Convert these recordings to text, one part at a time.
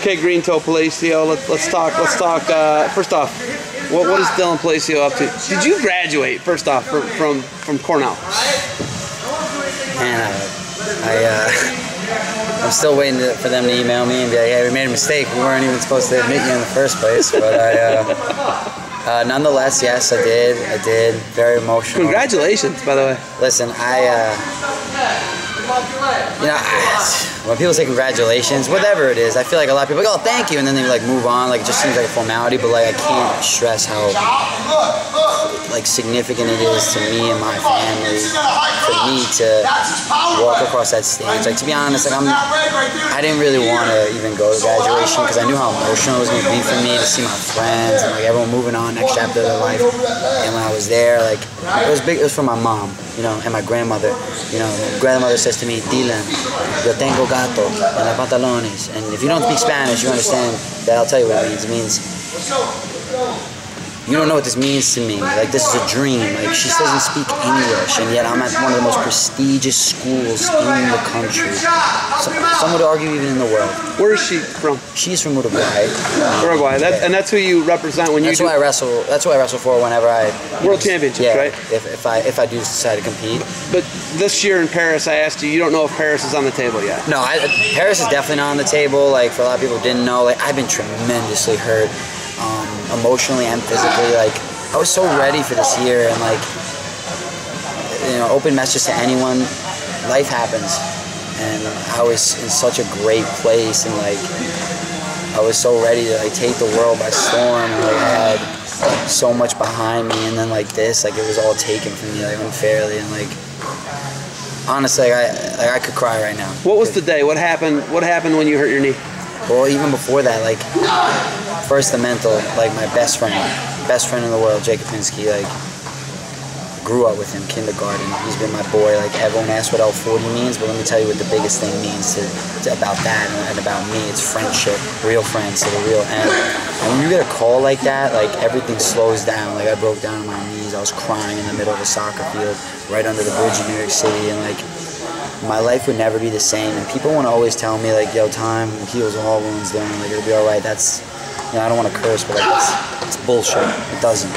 Okay, Green Toe Palacio. Let's let's talk. Let's talk. Uh, first off, what, what is Dylan Palacio up to? Did you graduate first off from from, from Cornell? And uh, I, uh, I'm still waiting to, for them to email me and be like, "Hey, we made a mistake. We weren't even supposed to admit you in the first place." But I, uh, uh, nonetheless, yes, I did. I did. Very emotional. Congratulations, by the way. Listen, I, uh, you know, I, when people say congratulations, whatever it is, I feel like a lot of people go, "Oh, thank you," and then they like move on. Like it just seems like a formality, but like I can't stress how like significant it is to me and my family for me to walk across that stage. Like to be honest, like I'm, I didn't really want to even go to graduation because I knew how emotional it was gonna be for me to see my friends and like everyone moving on next chapter of their life. And when I was there, like it was big. It was for my mom, you know, and my grandmother. You know, grandmother says to me, Dylan, yo tengo en los pantalones. And if you don't speak Spanish, you understand that I'll tell you what it means. It means you don't know what this means to me. Like this is a dream. Like she doesn't speak English, and yet I'm at one of the most prestigious schools in the country. So, some would argue even in the world. Where is she from? She's from Uruguay. Uruguay. That, and that's who you represent when you That's do who I wrestle. That's who I wrestle for whenever I World Championships, yeah, right? If, if I if I do decide to compete. But this year in Paris, I asked you. You don't know if Paris is on the table yet. No, I, Paris is definitely not on the table. Like for a lot of people who didn't know, like I've been tremendously hurt, um, emotionally and physically. Like I was so ready for this year, and like you know, open message to anyone. Life happens, and I was in such a great place, and like I was so ready to like take the world by storm, and like I had so much behind me, and then like this, like it was all taken from me like unfairly, and like honestly, like, I like, I could cry right now. What was the day? What happened? What happened when you hurt your knee? Well, even before that, like first the mental, like my best friend, best friend in the world, Jake Kapinski, like grew up with him, kindergarten. He's been my boy. Like everyone asks what L40 means, but let me tell you what the biggest thing means to, to about that and, and about me. It's friendship, real friends to the real end. And when you get a call like that, like everything slows down. Like I broke down on my knees. I was crying in the middle of a soccer field, right under the bridge in New York City, and like my life would never be the same. And people want to always tell me like, "Yo, time heals all wounds." Then like it'll be all right. That's you know I don't want to curse, but like that's it's bullshit. It doesn't.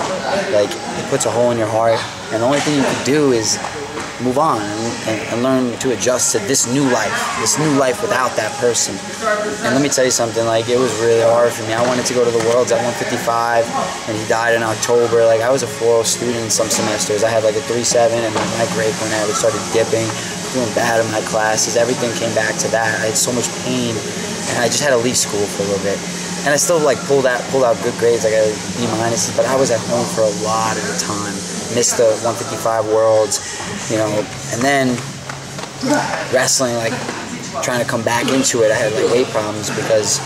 Like it puts a hole in your heart, and the only thing you can do is move on and, and, and learn to adjust to this new life, this new life without that person. And let me tell you something. Like it was really hard for me. I wanted to go to the Worlds at 155, and he died in October. Like I was a 4.0 student in some semesters. I had like a 3.7, and my grade point average started dipping doing bad in my classes. Everything came back to that. I had so much pain, and I just had to leave school for a little bit. And I still like pulled out pulled out good grades. I got B minuses, but I was at home for a lot of the time. Missed the 155 worlds, you know, and then wrestling like trying to come back into it. I had like weight problems because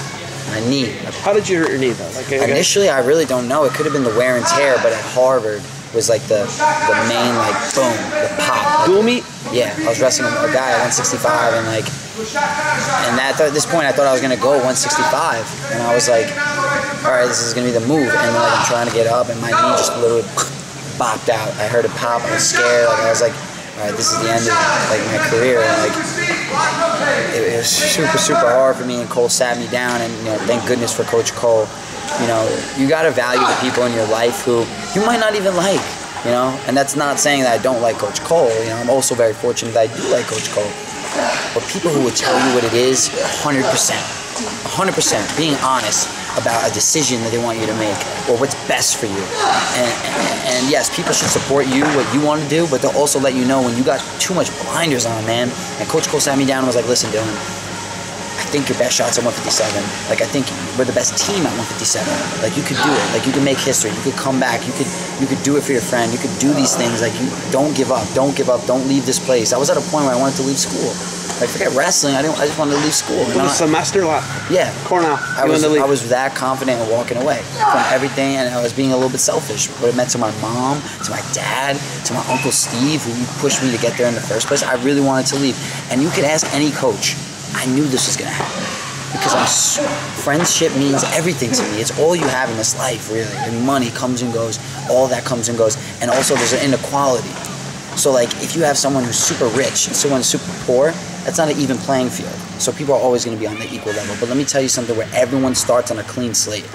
my knee. How did you hurt your knee though? Like, Initially, I really don't know. It could have been the wear and tear, but at Harvard was like the the main like boom, the pop. dual meet? Yeah, I was wrestling a guy at 165, and like, and at this point, I thought I was gonna go 165, and I was like, all right, this is gonna be the move, and like I'm trying to get up, and my knee just literally bopped out. I heard it pop, I was scared, like I was like, all right, this is the end of like my career, and like it, it was super super hard for me, and Cole sat me down, and you know, thank goodness for Coach Cole. You know, you gotta value the people in your life who you might not even like you know? And that's not saying that i don't like coach cole you know? I'm also very fortunate that i do like coach cole but people who will tell you what it is 100% 100% being honest about a decision that they want you to make or what's best for you and, and, and yes people should support you what you want to do but they'll also let you know when you got too much blinders on man and coach cole sat me down and was like listen dylan I think your best shot's at 157. Like I think we're the best team at 157. Like you could do it. Like you can make history. You could come back. You could you could do it for your friend. You could do these things. Like you don't give up. Don't give up. Don't leave this place. I was at a point where I wanted to leave school. Like forget wrestling. I didn't. I just wanted to leave school. I'm a semester left. yeah. Cornell. I was, wanted to leave. I was that confident in walking away from everything, and I was being a little bit selfish. What it meant to my mom, to my dad, to my uncle Steve, who pushed me to get there in the first place. I really wanted to leave. And you could ask any coach. I knew this was gonna happen because I'm friendship means everything to me. It's all you have in this life, really. And money comes and goes. All that comes and goes. And also, there's an inequality. So, like, if you have someone who's super rich and someone super poor, that's not an even playing field. So people are always going to be on the equal level. But let me tell you something where everyone starts on a clean slate.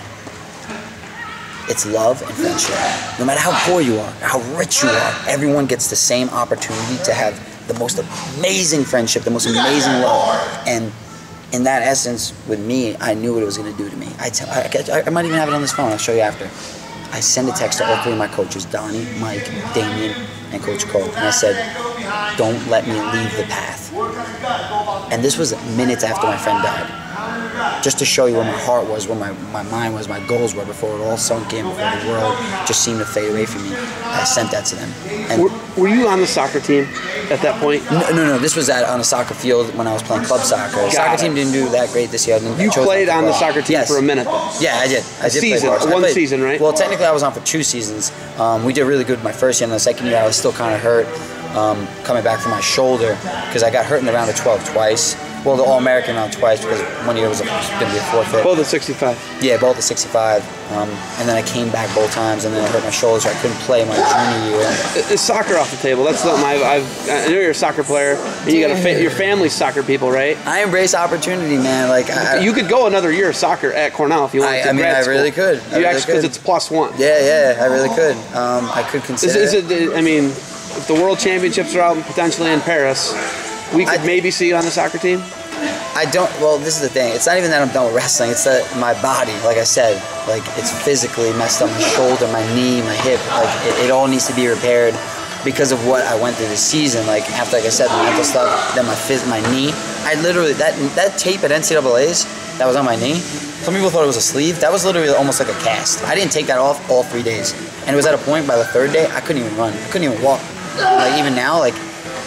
It's love and friendship. No matter how poor you are, how rich you are, everyone gets the same opportunity to have the most amazing friendship, the most amazing love. And in that essence, with me, I knew what it was going to do to me. I, tell, I, I, I might even have it on this phone. I'll show you after. I send a text to all three of my coaches, Donnie, Mike, Damien, and Coach Cole. And I said, don't let me leave the path. And this was minutes after my friend died just to show you where my heart was, where my, my mind was, my goals were before it all sunk in, before the world just seemed to fade away from me. I sent that to them. And Were, were you on the soccer team at that point? no, no, no. This was at on a soccer field when I was playing club soccer. The soccer it. team didn't do that great this year. I didn't- I You chose played on the soccer team Yes. for a minute. though. Yeah, I did. I did season, play. One played- season, right? Well, technically, I was on for two seasons. Um, we did really good my first year, and the second year, I was still kind of hurt, um, coming back from my shoulder because I got hurt in the round of 12 twice. Well, the All American round twice because one year was going to be a forfeit. Both at 65. Yeah, both at 65. Um, and then I came back both times, and then I hurt my shoulder, so I couldn't play my junior year. Is soccer off the table? That's something I've, I've I know you're a soccer player, and you got a fa- your family's soccer people, right? I embrace opportunity, man. Like I, You could go another year of soccer at Cornell if you wanted I- to. I mean, I school. really could. I You actually because it's plus one. yeah, yeah, I really could. Um, I could Is, consider. is it? I mean, if the World Championships are out potentially in Paris, we could I- maybe see you on the soccer team. I don't. Well, this is the thing. It's not even that I'm done with wrestling. It's that my body, like I said, like it's physically messed up. My shoulder, my knee, my hip, like it, it all needs to be repaired because of what I went through this season. Like after, like I said, the mental stuff, then my phys, my knee. I literally that that tape at NCAA's that was on my knee. Some people thought it was a sleeve. That was literally almost like a cast. I didn't take that off all three days, and it was at a point by the third day I couldn't even run. I couldn't even walk. Like even now, like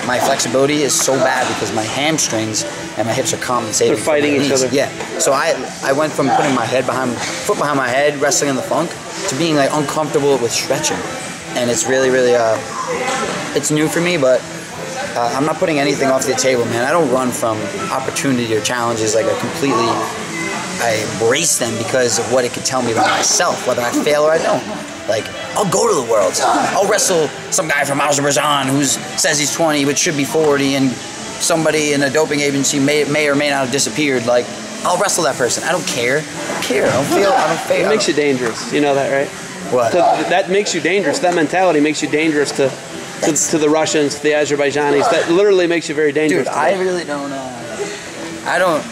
my flexibility is so bad because my hamstrings and my hips are compensating. They're fighting each knees. other. Yeah. So I I went from putting my head behind foot behind my head, wrestling in the funk, to being like uncomfortable with stretching, and it's really really uh it's new for me, but. Uh, I'm not putting anything off the table, man. I don't run from opportunity or challenges. Like I completely, I embrace them because of what it could tell me about myself, whether I fail or I don't. Like I'll go to the worlds. I'll wrestle some guy from Azerbaijan who says he's 20 but should be 40, and somebody in a doping agency may may or may not have disappeared. Like I'll wrestle that person. I don't care. I don't care. I don't feel. I don't feel. It makes you dangerous. You know that, right? What? To, that makes you dangerous. That mentality makes you dangerous to, to, to the Russians, the Azerbaijanis. That literally makes you very dangerous. Dude, I really don't. Uh, I don't.